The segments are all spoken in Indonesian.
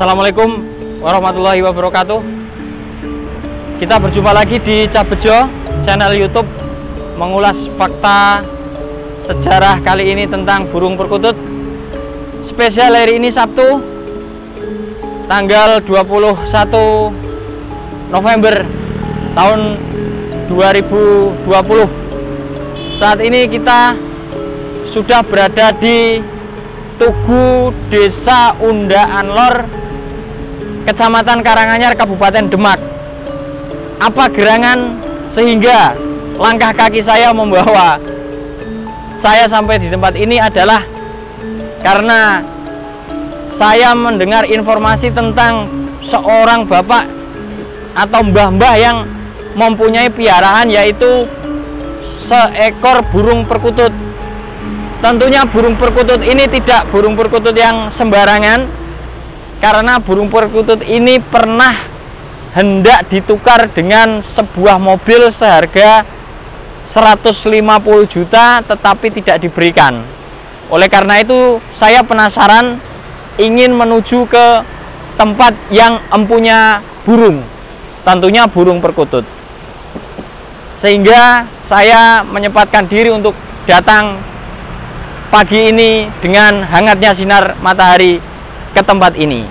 Assalamualaikum warahmatullahi wabarakatuh. Kita berjumpa lagi di Cabejo channel youtube Mengulas fakta sejarah kali ini tentang burung perkutut. Spesial hari ini Sabtu Tanggal 21 November tahun 2020 Saat ini kita sudah berada di Tugu Desa Undaan Lor Kecamatan Karanganyar Kabupaten Demak. Apa gerangan sehingga langkah kaki saya membawa saya sampai di tempat ini adalah karena saya mendengar informasi tentang seorang bapak atau mbah-mbah yang mempunyai piaraan yaitu seekor burung perkutut. Tentunya burung perkutut ini tidak burung perkutut yang sembarangan karena burung perkutut ini pernah hendak ditukar dengan sebuah mobil seharga 150 juta tetapi tidak diberikan. Oleh karena itu saya penasaran ingin menuju ke tempat yang empunya burung. Tentunya burung perkutut. Sehingga saya menyempatkan diri untuk datang pagi ini dengan hangatnya sinar matahari ke tempat ini.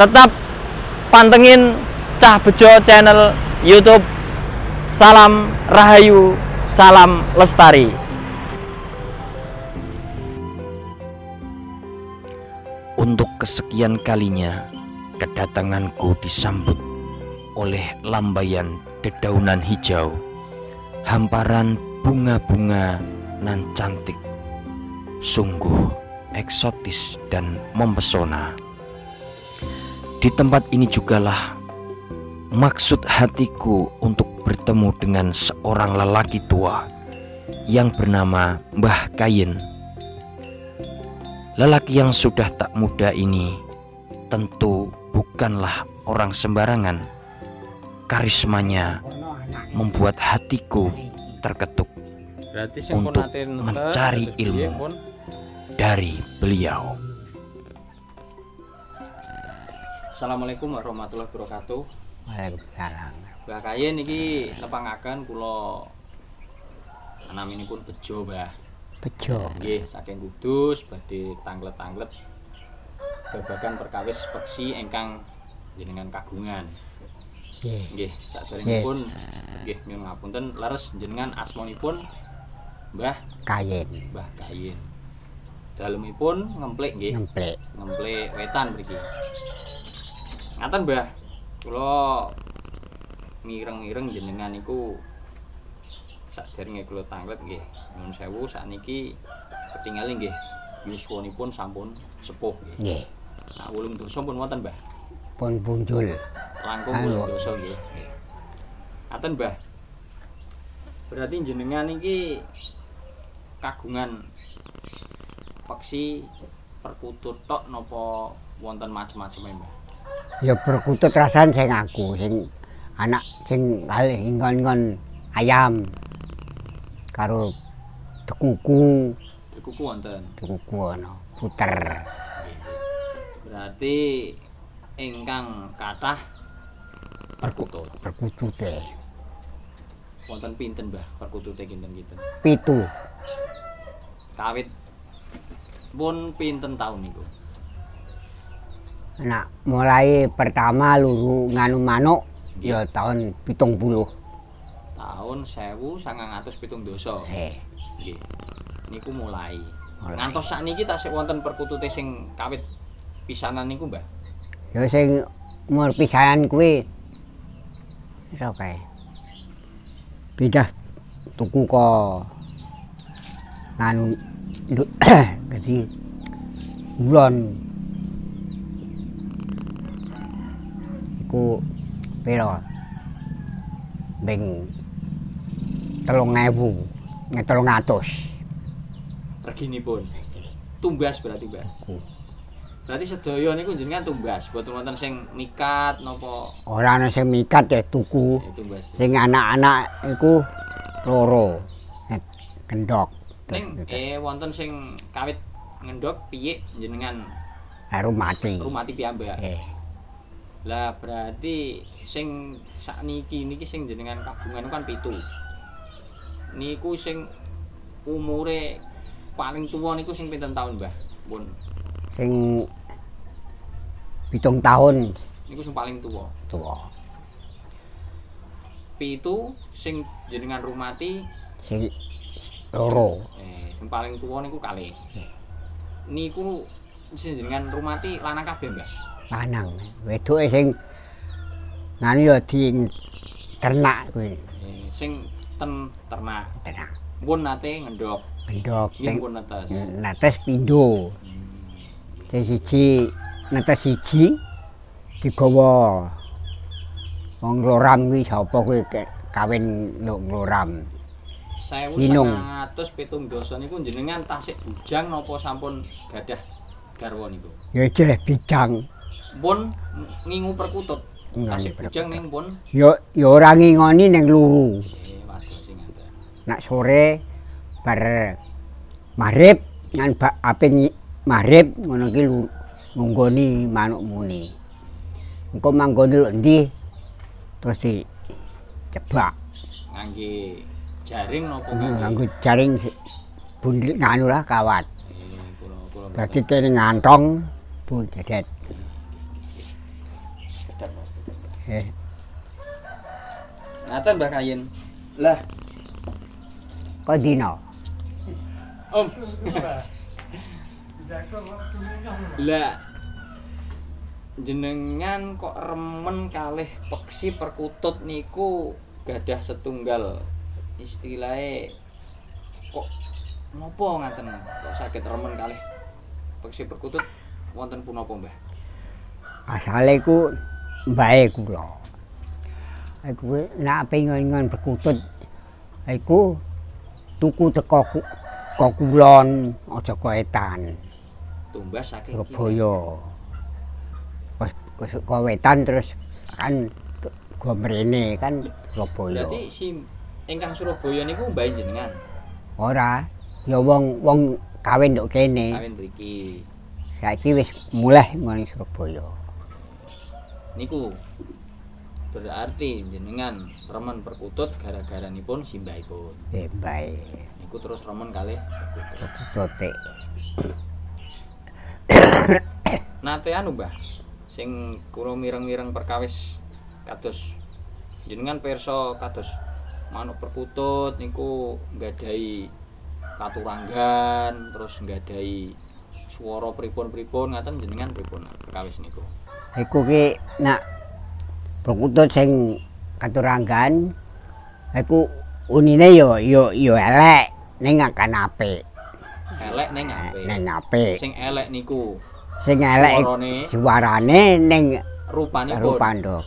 Tetap pantengin Cah Bejo channel YouTube. Salam Rahayu, salam lestari. Untuk kesekian kalinya, kedatanganku disambut oleh lambaian dedaunan hijau, hamparan bunga-bunga nan cantik sungguh eksotis dan mempesona. Di tempat ini jugalah maksud hatiku untuk bertemu dengan seorang lelaki tua yang bernama Mbah Kayin. Lelaki yang sudah tak muda ini tentu bukanlah orang sembarangan. Karismanya membuat hatiku terketuk untuk mencari ilmu dari beliau. Assalamualaikum warahmatullahi wabarakatuh. Waalaikumsalam. Mbah Kayen niki nepangaken kula pun bejo, Mbah. Bejo. Nggih, saking Kudus badhe tanglet-tanglet babagan perkawis peksi ingkang jenengan kagungan. Nggih. Nggih, saderengipun nggih nyuwun ngapunten leres jenengan asmanipun Mbah Kayen. Mbah Kayen dalemipun ngemplek nggih. Ngemplek. Ngemplek wetan mriki. Ngaten Mbah. Kula mireng-mireng jenengan niku sakjroning kula tanglet nggih. Nyuwun sewu sakniki ketinggal nggih. Yuswanipun sampun sepuh nggih. Nggih. Sak wulung dosa pun wonten Mbah. Pun punjul. Langkung wulung dosa nggih. Ngaten Mbah. Berarti jenengan iki kagungan peksi perkutut tok napa wonten macem-macem Mbah? Ya perkutut rasan sing aku sing anak sing kali ingon-ingon ayam karo tekuku. Tekuku wonten? Tekuku ana puter. Berarti ingkang kathah perkutut. Perkutute. Wonten pinten Mbah perkutute kinten-kinten? Pitu. Kawit pun pinten tahun niku? Nah, mulai pertama luru nganu manuk ya tahun pitung puluh. Tahun sewu sangang atus pitung doso. Eh. Nggih. Niku mulai. mulai. Ngantos sak niki tasik wonten perkutute sing kawit pisanan niku, Mbah? Ya sing umur pisanan kuwi iso kae. Beda tuku kok nganu jadi bulan iku piro beng telung ewu ngetolong atus regini pun tumbas berarti mbak berarti sedaya niku jenengan tumbas buat wonten sing mikat nopo orang sing mikat ya tuku sing anak-anak iku loro kendok Ning eh wonten sing kawit ngendok piye jenengan Rumati. Rumati piyambak. Eh, Lah berarti sing sakniki niki sing jenengan kagungan kan pitu. Niku sing umure paling tua niku sing pinten tahun, Mbah? Pun sing pitung tahun niku sing paling tua. tua. Pitu sing jenengan rumati Sing loro. eh sing paling tua niku kalih. Niku sing jenengan rumati lanang kabeh, Mbah. Lanang. Wedoke sing nganu ya di ternak kuwi. Eh, sing ten ternak. Ternak. Pun nate ngendok. Gendok Nggih sing pun netes. netes pindho. Sing siji netes siji digawa wong ngloram kuwi sapa kuwi kawin nduk ngloram. Ginung. 1970 dosa niku jenengan tasik bujang napa sampun gadah garwa niku? Ya jeh bidang. Pun ngingu perkutut. Tasik bujang ning pun Ya ya ora ngingoni ning luru. eh. Nak sore bar maghrib ngan ba, ape maghrib ngono ki nunggoni manuk muni. Engko manggone lho endi terus di cebak Ngangge jaring napa nganggo ngangge? jaring bundil nganu lah kawat. Kula Dadi kene ngantong bu dedet. Mas. Eh, Ngaten Mbah Kayin. Lah, kok dino? Om. Lah jenengan kok remen kalih peksi perkutut niku gadah setunggal istilahnya kok nopo ngaten kok sakit remen kalih peksi perkutut wonten punapa Mbah? Asale ku mbae kula. Aku nak pengen berkutut. Aku tuku teko ku- kok kulon aja kok etan. Tumbas saking Surabaya. Ke- ke wetan terus kan ke- go mrene kan Surabaya. Berarti si ingkang Surabaya niku mbah jenengan Ora, ya wong wong kawin nduk kene. kawin mriki. Saiki wis mulai ngene Surabaya. Niku berarti jenengan remen perkutut gara-gara nipun simbahipun. Eh bae. Niku terus remen kalih perkutut. Perkutute. Nate anu Mbah sing kula mireng-mireng perkawis kados jenengan perso kados manuk perkutut niku nggadahi katuranggan terus nggadahi swara pripun-pripun ngaten jenengan pripun perkawis niku. Iku ki nak perkutut sing katuranggan iku unine yo yo yo elek ning akan apik. Elek ning apik. Ning apik. Sing elek niku Sing elek suarane ning rupanipun. rupando.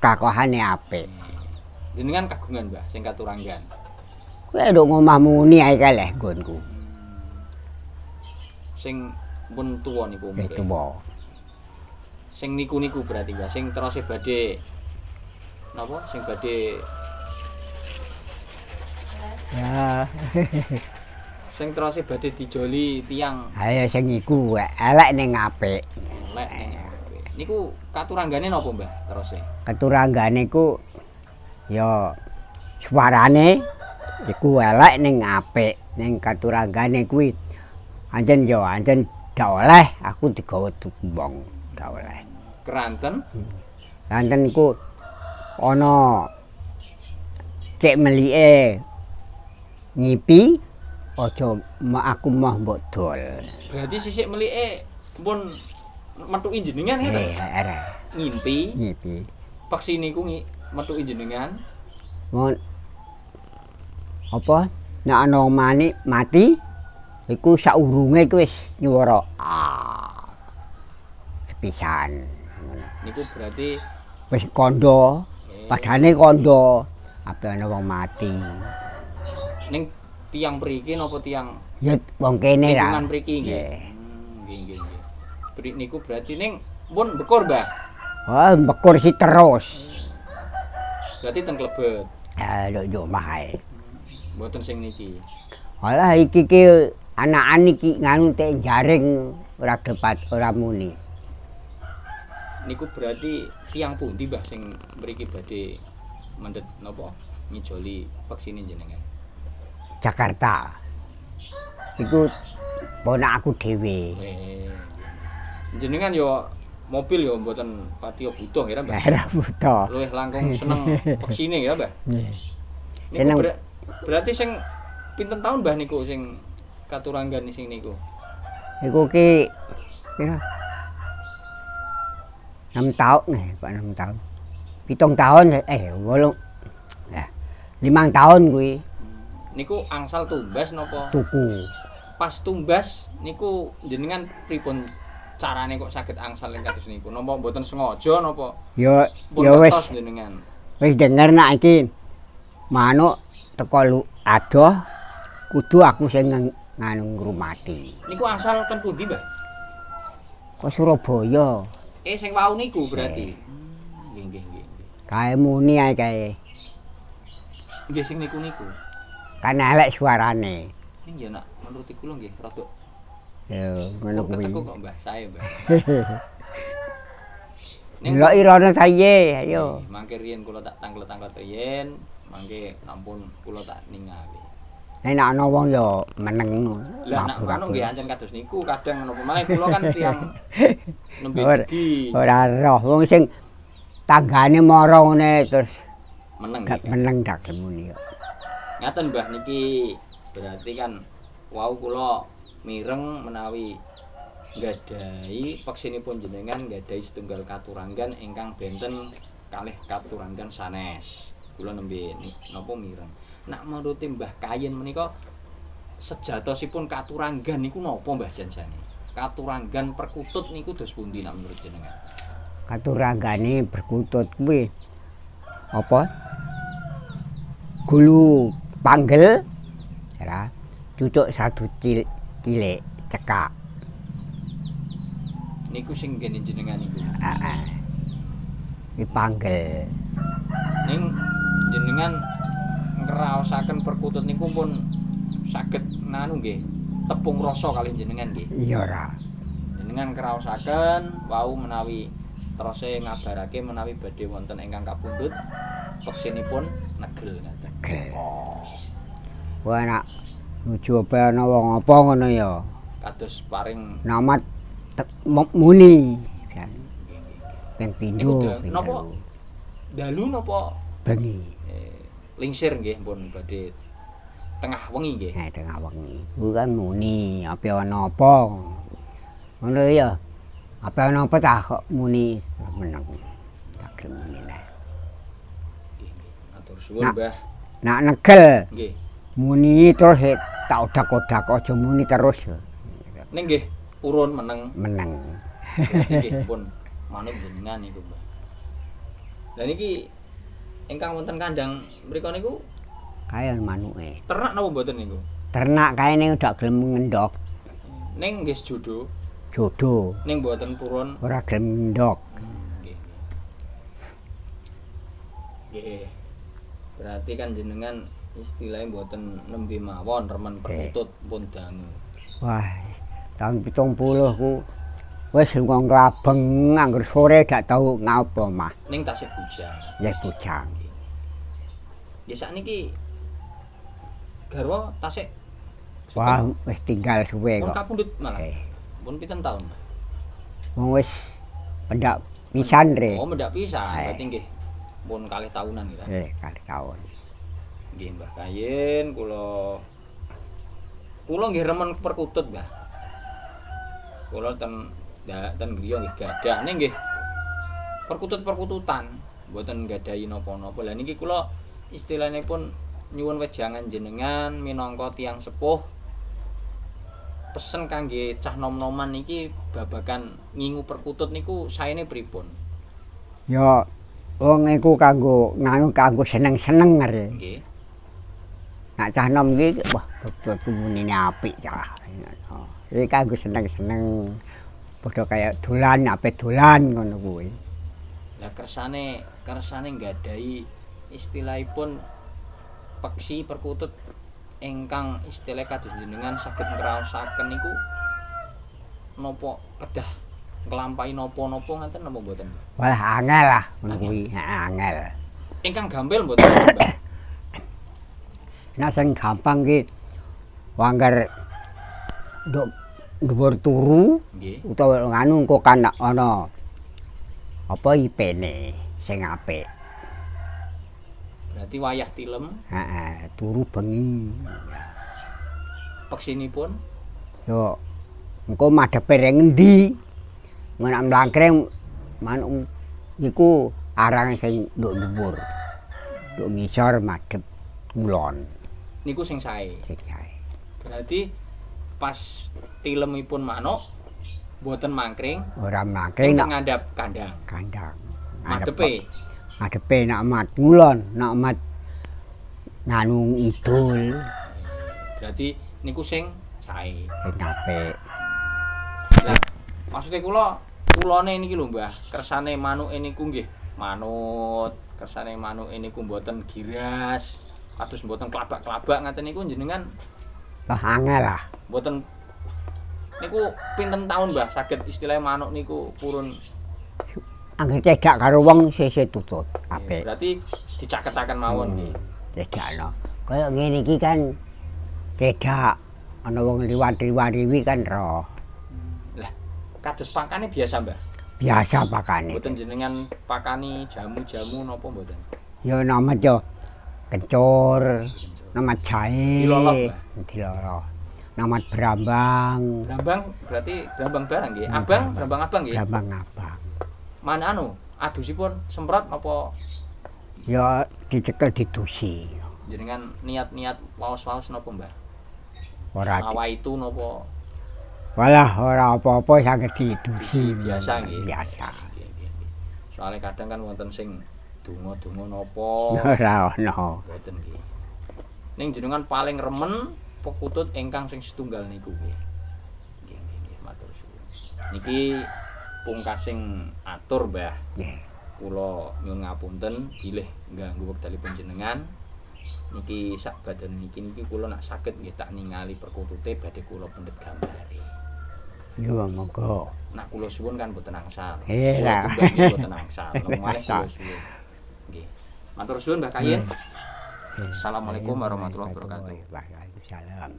Kakohane apik. Jenengan kagungan Mbah sing katuranggan. Kuwi nduk ngomah muni ae kalih nggonku. Sing pun tuwa niku umure. Itu bo. Sing niku-niku berarti Mbah, sing terus badhe napa? Sing badhe Ya, sing terus badhe dijoli tiang ayo sing iku elek ning apik. elek ning apik. Niku katuranggane napa Mbah terus e? Keturanggane iku ya suarane iku elek ning apik. Ning katuranggane kuwi anjen yo anjen gak oleh aku digawa tumbang gak oleh. Keranten Lanten iku ana cek melike ngipi aja aku mah mbok dol. berarti sisik melike pun metuki jenengan ya Eh, ere ngimpi ngipi. peksi niku ngi metuki jenengan. Mon apa? Nek ana mani mati iku saurunge iku wis nyuwara. Ah. Sepisan. Niku berarti wis kandha eh, padane kandha ape ana wong mati. Ning tiang mriki napa tiang? Ya wong kene ra lingkungan mriki nggih. Nggih. Hmm, nggih niku berarti ning pun bekor, Mbah. wah mekur si terus Berarti ten klebet, eh yo yo mahae mboten sing niki. Alah iki ki anakan iki nganu tek jaring ora depat ora muni niku berarti tiang pundi Mbah sing mriki badhe mendhet napa ngijoli peksine jenengan. Jakarta. Iku ponak aku dhewe. Jenengan yo mobil yo mboten pati butuh ya Mbah. Ora buta. Luwih langkung seneng peksine ya Mbah. Nggih. Niku Seneng. ber- berarti sing pinten tahun Mbah niku sing katuranggan sing niku. Iku ki pira? 6 tahun nih, Pak 6 tahun. Pitung tahun eh wolung ya. Limang tahun kuwi Niku angsal tumbas napa? tuku. Pas tumbas niku jenengan pripun carane kok saged angsal ing kados niku? Napa mboten sengaja napa pun yo wis jenengan? wis denger nak iki manuk teko lu adoh kudu aku sing nganu ngrumati. Niku angsal ten pundi, Mbah? Kok Surabaya. Eh sing wau niku berarti. Nggih nggih nggih. nggih. Kae muni ae kae. Nggih sing niku niku. Kan elek suarane. Ning ya nak menurut kula nggih rada Yo ngono kuwi. keteko kok Mbah, saya Mbah. Ning Delok irone saye, ayo. Mangke riyen kula tak tanglet-tanglet riyen, mangke ampun kula tak ningali. Nek ana wong yo meneng Lah mabur ngono aku. nggih ancen kados niku kadang menapa malah kula kan tiyang nembe degi Ora roh wong sing tanggane mara ngene terus meneng gak meneng dak muni yo. Ngaten Mbah niki berarti kan wau kula mireng menawi nggadahi peksinipun jenengan nggadahi setunggal katuranggan ingkang benten kalih katuranggan sanes. Kula nembe napa mireng. Nak menuruti Mbah Kayen menika sejatosipun katuranggan niku napa Mbah janjane? Katuranggan perkutut niku dos pundi nak menurut jenengan? Katuranggane berkutut kuwi apa? Gulu panggel ora cucuk satu cil cilik cekak. Niku sing ngene jenengan niku. Heeh. Dipanggel. Ning jenengan ngraosaken perkutut niku pun saged nganu nggih, tepung rasa kalih jenengan nggih. Iya ora. Jenengan ngraosaken wau menawi terose ngabarake menawi badhe wonten ingkang kapundhut peksinipun negel ngaten. Gel. Wah nuju apa ana wong apa ngono ya. Kados paring Namat muni. Kan. Ping pindho, napa? dalu napa bengi. eh, lingsir nggih pun badhe tengah wengi nggih. Nah, tengah wengi. Ku kan muni apa ana apa. Ngono ya. Apa ana apa tak kok muni meneng. Tak muni nah. Matur suwun, Nak. Mbah. Nak negel Nggih. Muni terus tak odak-odak aja muni terus ya. Ning nggih urun meneng meneng. Nggih pun manut jenengan niku, Mbah. Lah niki ingkang wonten kandang mriku niku Kaya manuke. ternak napa mboten niku? Ternak kaene udah gelem ngendok Ning nggih jodoh, jodoh. ning mboten purun. Ora gelem. Nggih. Nggih. Berarti kan jenengan istilahnya mboten nembe mawon remen perkutut pun dangu. Wah, tahun 70 ku wis ngong klabeng anggur sore gak tau ngapa mah. Ning tasih bujang. Ya bujang. Ya sakniki garwa tasih Wah, wis tinggal suwe pun kok. kapundhut malah. Eh, Pun pinten taun? wong wis pendak pisan re. Oh, mendak pisan. Berarti nggih pun kalih tahunan kita. Eh, kali tahun. Nggih, Mbah Kayen kula kula nggih remen perkutut, Mbah. Kula ten da, ten griya nggih gadah ning nggih perkutut-perkututan mboten gadahi napa-napa. Lah niki kula istilahnya pun nyuwun wejangan jenengan minangka tiang sepuh pesen kangge cah nom-noman niki babagan ngingu perkutut niku saene pripun? Ya wong iku kanggo nganu kanggo seneng-seneng re. Nggih. Nak cah nom iki wah betul munine apik cah. Iki kanggo seneng-seneng. Padha kaya dolan ape dolan ngono kuwi. Lah kersane kersane nggadahi istilahipun peksi perkutut ingkang istilah kados jenengan saged ngraosaken niku napa kedah nglampahi napa-napa ngaten napa mboten? Walah angel lah ngono kuwi, angel. Ingkang gampil mboten Mbah? Nah sing gampang ki wangger nduk dhuwur turu Nggih. utawa nganu engko kan ana apa ipene sing apik. Berarti wayah tilem Heeh, turu bengi. peksinipun Yo engko madhepe reng endi? Menak mlangkreng manuk iku arang sing nduk dhuwur. Nduk ngisor madhep kulon. Niku sing sae. Berarti pas tilemipun manuk mboten mangkring Ora mlangkreng nak ngandhap kandang. kandang. Madepe Madepe nak mat kulon, nak mat nanu idul berarti niku sing sae. sing apik. Lah, maksudnya kula kulone niki lho Mbah, kersane manuke niku nggih manut, kersane manuke niku mboten giras, kados mboten klabak-klabak ngaten niku jenengan Lah angel lah. mboten niku pinten taun Mbah saged istilah manuk niku purun Angger cedak karo wong sesuk tutut apik. berarti dicaketaken mawon nggih. Cedakno. Kaya ngene iki kan cedak ana wong liwat-liwat kan roh. Lah, kados pakane biasa Mbah. Biasa pakane. Mboten jenengan pakani jamu-jamu napa mboten? Ya nama yo kencur, nama jahe. Dilolok. Nama brambang, Brambang berarti brambang barang nggih. Abang, brambang abang nggih. brambang abang. Mana anu? Adusipun semprot napa Ya dicekel didusi. jenengan niat-niat waos-waos napa Mbah? Ora di- Awa itu napa walah ora apa-apa saged didusi. biasa nggih. Biasa. Soale kadang kan wonten sing donga-donga napa Ora ono. mboten nggih. Ning jenengan paling remen pekutut ingkang sing setunggal niku nggih. Nggih, nggih, matur suwun. Niki pungkasing atur, Mbah. Nggih. Kula nyuwun ngapunten bilih ngganggu wekdalipun jenengan. Niki sak badan niki niki kula nak saged nggih tak ningali perkutute badhe kula pendet gambare. Yo monggo. Nah kula suwun kan boten angsal. Nggih boten angsal. Malih kula suwun. Nggih. Matur suwun Mbah Kayin. Assalamualaikum warahmatullahi wabarakatuh. Waalaikumsalam.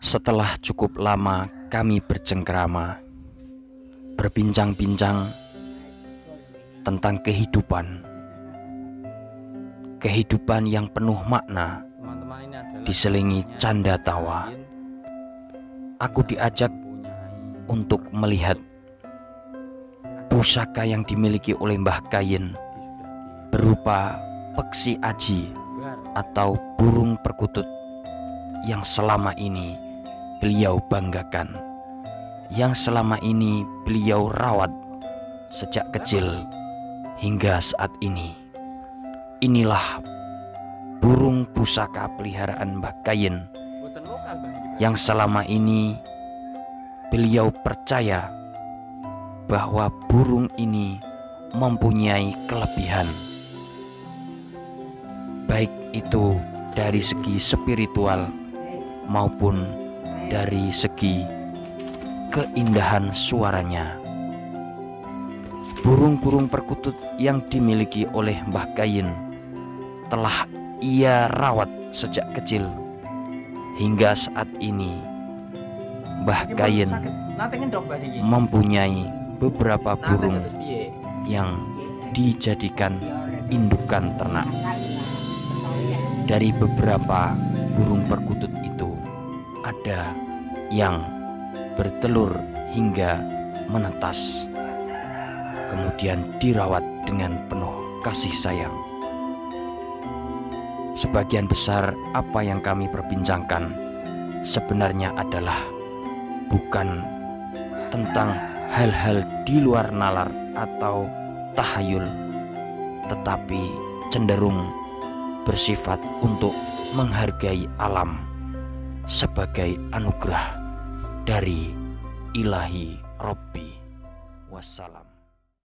Setelah cukup lama kami bercengkrama, berbincang-bincang tentang kehidupan, kehidupan yang penuh makna, diselingi canda tawa. Aku diajak untuk melihat pusaka yang dimiliki oleh Mbah Kayin berupa peksi aji atau burung perkutut yang selama ini beliau banggakan, yang selama ini beliau rawat sejak kecil hingga saat ini. Inilah burung pusaka peliharaan Mbah iki. yang selama ini beliau percaya bahwa burung ini mempunyai kelebihan, baik itu dari segi spiritual maupun dari segi keindahan suaranya. Burung-burung perkutut yang dimiliki oleh Mbah Kayin telah ia rawat sejak kecil hingga saat ini. Mbah Kayin iki. mempunyai beberapa Nate burung yang dijadikan indukan ternak. Dari beberapa burung perkutut itu, ada yang bertelur hingga menetas, kemudian dirawat dengan penuh kasih sayang. Sebagian besar apa yang kami perbincangkan sebenarnya adalah bukan tentang hal-hal di luar nalar atau tahayul, tetapi cenderung bersifat untuk menghargai alam sebagai anugerah dari ilahi Robbi. Wassalam.